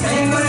t h a n k you.